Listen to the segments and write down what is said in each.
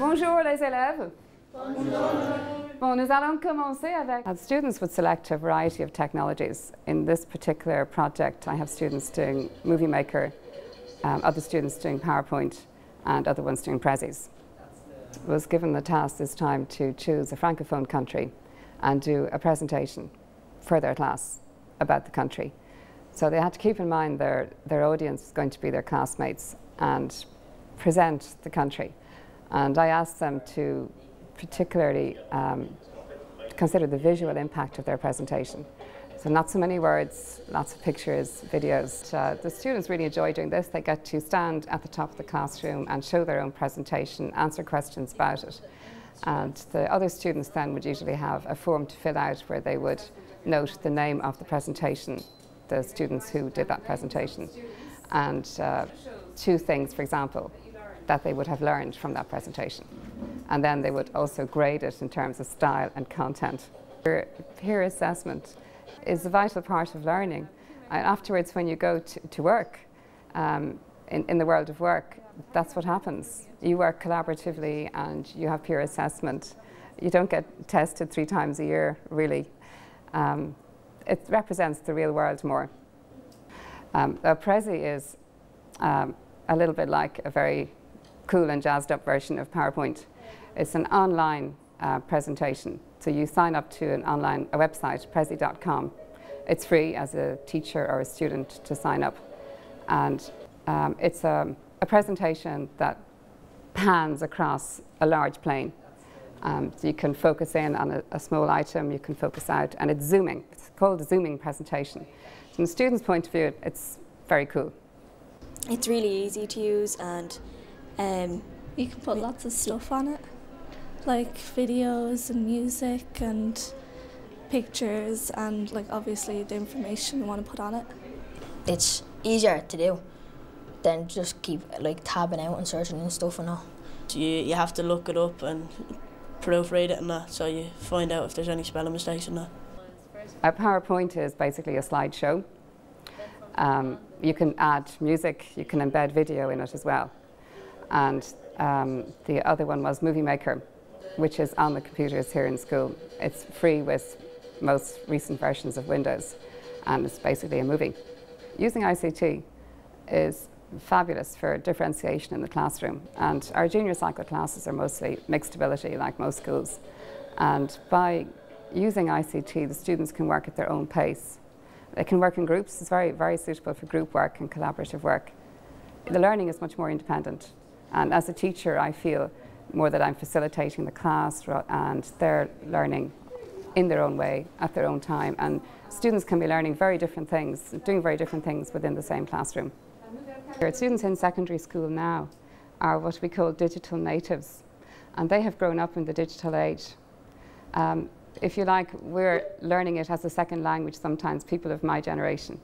Bonjour les élèves. Bon, nous allons commencer avec. Uh, students would select a variety of technologies. In this particular project, I have students doing Movie Maker, um, other students doing PowerPoint, and other ones doing Prezis. Was given the task this time to choose a francophone country and do a presentation for their class about the country. So they had to keep in mind their, their audience is going to be their classmates and present the country. And I asked them to particularly um, consider the visual impact of their presentation. So not so many words, lots of pictures, videos. Uh, the students really enjoy doing this. They get to stand at the top of the classroom and show their own presentation, answer questions about it. And the other students then would usually have a form to fill out where they would note the name of the presentation, the students who did that presentation, and uh, two things, for example, that they would have learned from that presentation. And then they would also grade it in terms of style and content. Peer, peer assessment is a vital part of learning. And afterwards, when you go to, to work, um, in, in the world of work, that's what happens. You work collaboratively and you have peer assessment. You don't get tested three times a year, really. Um, it represents the real world more. Um, Prezi is um, a little bit like a very cool and jazzed up version of PowerPoint. It's an online uh, presentation. So you sign up to an online a website, prezi.com. It's free as a teacher or a student to sign up. And um, it's a, a, presentation that pans across a large plane. Um, so you can focus in on a, a, small item, you can focus out, and it's zooming. It's called a zooming presentation. From the student's point of view, it's very cool. It's really easy to use and um, you can put lots of stuff on it, like videos and music and pictures and like obviously the information you want to put on it. It's easier to do than just keep like tabbing out and searching and stuff and all. You, you have to look it up and proofread it and that so you find out if there's any spelling mistakes and that. A PowerPoint is basically a slideshow. Um, you can add music, you can embed video in it as well. And um, the other one was Movie Maker, which is on the computers here in school. It's free with most recent versions of Windows, and it's basically a movie. Using ICT is fabulous for differentiation in the classroom, and our junior cycle classes are mostly mixed ability, like most schools. And by using ICT, the students can work at their own pace. They can work in groups. It's very, very suitable for group work and collaborative work. The learning is much more independent. And as a teacher, I feel more that I'm facilitating the class and they're learning in their own way, at their own time. And students can be learning very different things, doing very different things within the same classroom. Students in secondary school now are what we call digital natives, and they have grown up in the digital age. Um, if you like, we're learning it as a second language sometimes, people of my generation.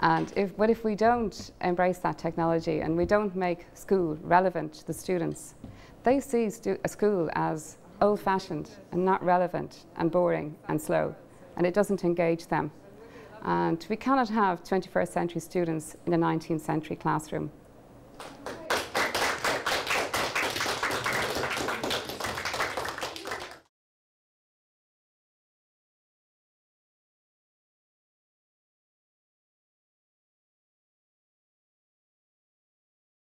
And if, but if we don't embrace that technology and we don't make school relevant to the students, they see stu a school as old-fashioned and not relevant and boring and slow, and it doesn't engage them. And we cannot have 21st century students in a 19th century classroom.